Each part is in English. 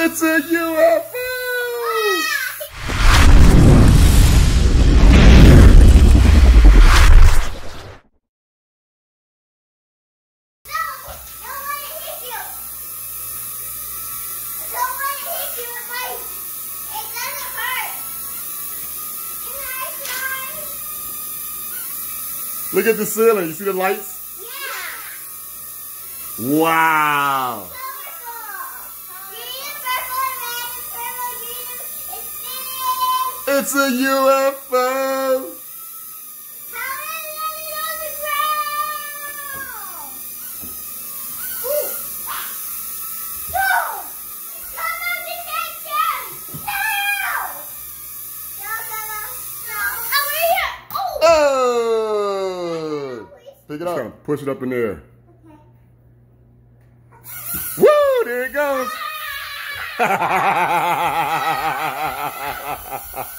It's a UFO! No, no wanna hit you! Don't wanna hit you if that hurt! Look at the ceiling. You see the lights? Yeah. Wow. It's a UFO. How many are you on the ground? No. Oh! Pick it up. Push it up in there. Woo! There it goes.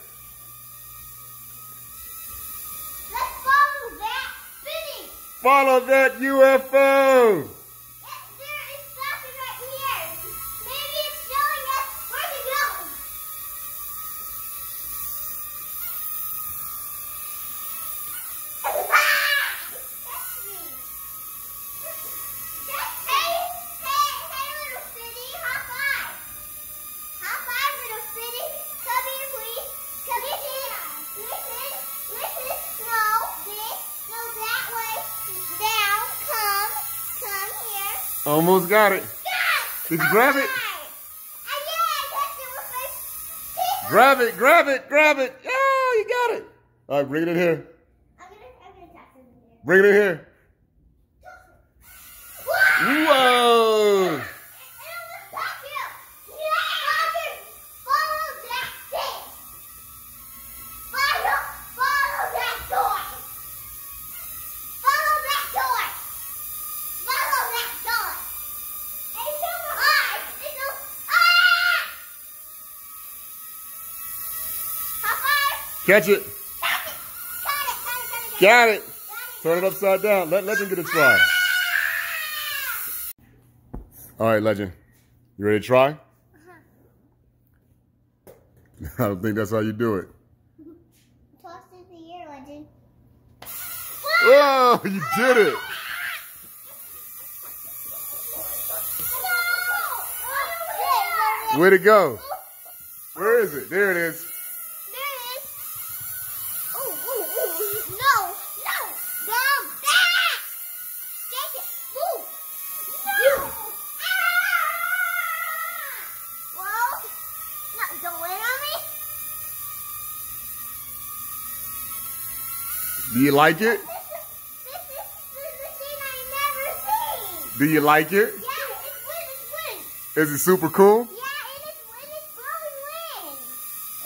Follow that UFO. Almost got it. Did you grab it? Grab it, grab it, grab it. Oh, you got it. All right, bring it in here. Bring it in here. Whoa. Catch it. Got it. Turn it upside down. Let Legend get a try. All right, Legend. You ready to try? Uh-huh. I don't think that's how you do it. Toss it in the air, Legend. Oh, you did it. Way to go. Where is it? There it is. Do you like it? Is, is. Do you like it? Yeah, it's wind, it's wind. Is it super cool? Yeah, and it's wind, it's blowing wind.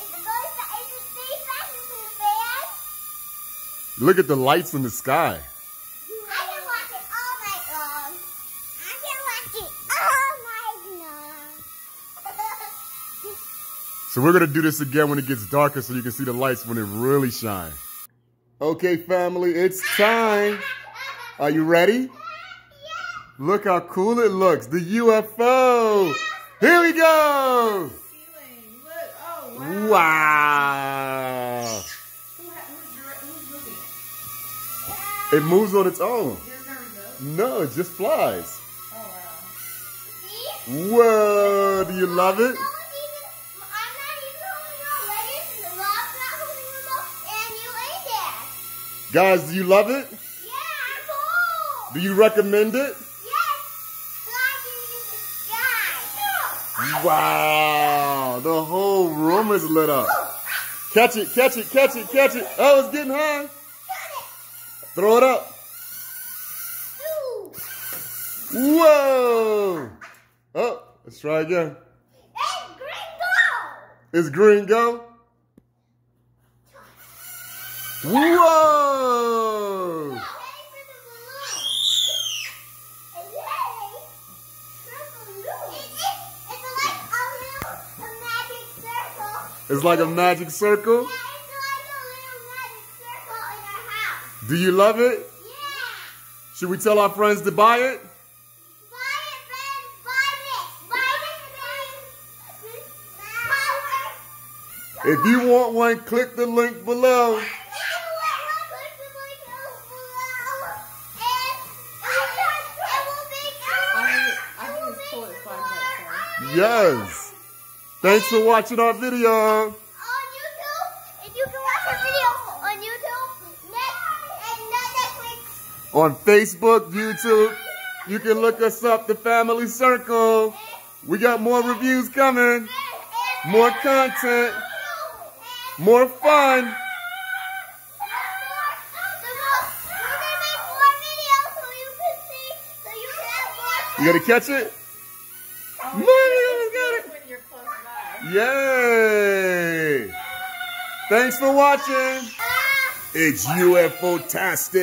Is it going fa- is it staying faster than the fan? Look at the lights in the sky. I can watch it all night long. I can watch it all night long. So we're gonna do this again when it gets darker so you can see the lights when it really shine. Okay, family, it's time. Are you ready? Look how cool it looks. The UFO. Here we go. Wow. It? Moves on its own. No, it just flies. Whoa, do you love it? Guys, do you love it? Yeah, cool. Do you recommend it? Yes. Flying in the. Wow, the whole room is lit up. Catch it, catch it, catch it, catch it. Oh, it's getting high. Got Throw it up. Ooh. Whoa. Oh, let's try again. Hey, green go. It's green go. Whoa! Heading for the balloon. And yay! Circle balloon. It's like a magic circle. It's like a magic circle. Yeah, it's like a little magic circle in our house. Do you love it? Yeah. Should we tell our friends to buy it? Buy it, friends. Buy this. Buy this thing. If you want one, click the link below. Yes. Thanks for watching our video. On YouTube, if you can watch our video on YouTube, Netflix, and Netflix. On Facebook, YouTube, you can look us up, The Family Circle. We got more reviews coming, more content, more fun. So you can see. So you can have more videos. You gotta catch it? Yay! Thanks for watching. It's UFO Tastic.